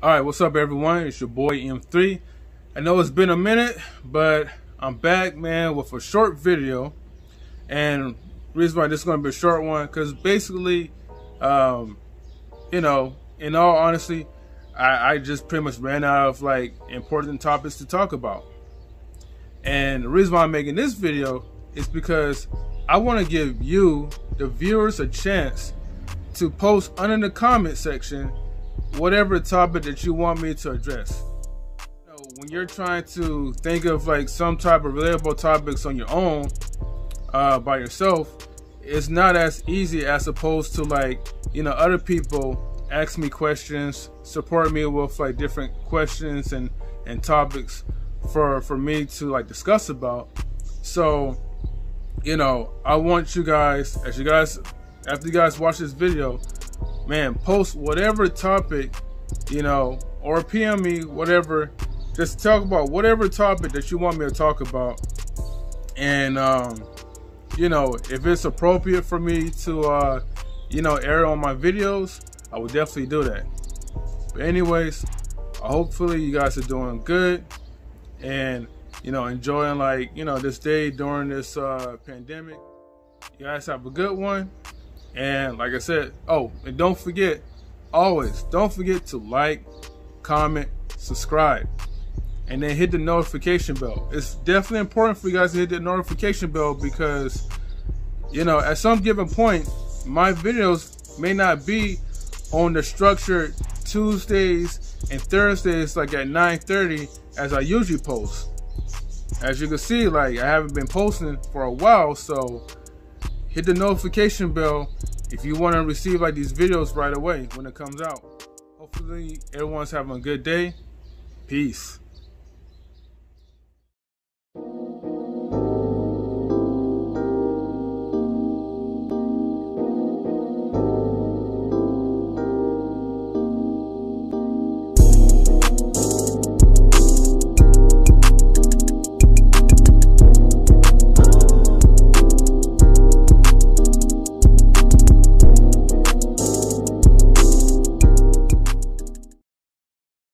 All right, what's up, everyone? It's your boy M3. I know it's been a minute, but I'm back, man, with a short video. And reason why this is going to be a short one, because basically, um, you know, in all honesty, I, I just pretty much ran out of like important topics to talk about. And the reason why I'm making this video is because I want to give you, the viewers, a chance to post under the comment section whatever topic that you want me to address. You know, when you're trying to think of like some type of relatable topics on your own uh, by yourself, it's not as easy as opposed to like you know other people ask me questions, support me with like different questions and and topics for for me to like discuss about. So, you know, I want you guys as you guys after you guys watch this video, man, post whatever topic, you know, or PM me whatever. Just talk about whatever topic that you want me to talk about, and um, you know, if it's appropriate for me to, uh, you know, air on my videos, I will definitely do that. But anyways, hopefully you guys are doing good and you know enjoying like you know this day during this uh, pandemic. You guys have a good one, and like I said, oh, and don't forget, always don't forget to like, comment, subscribe, and then hit the notification bell. It's definitely important for you guys to hit the notification bell because you know at some given point my videos may not be on the structured Tuesdays and Thursdays like at 9:30 as I usually post. As you can see, like I haven't been posting for a while, so hit the notification bell if you want to receive like these videos right away when it comes out. Hopefully everyone's having a good day. Peace.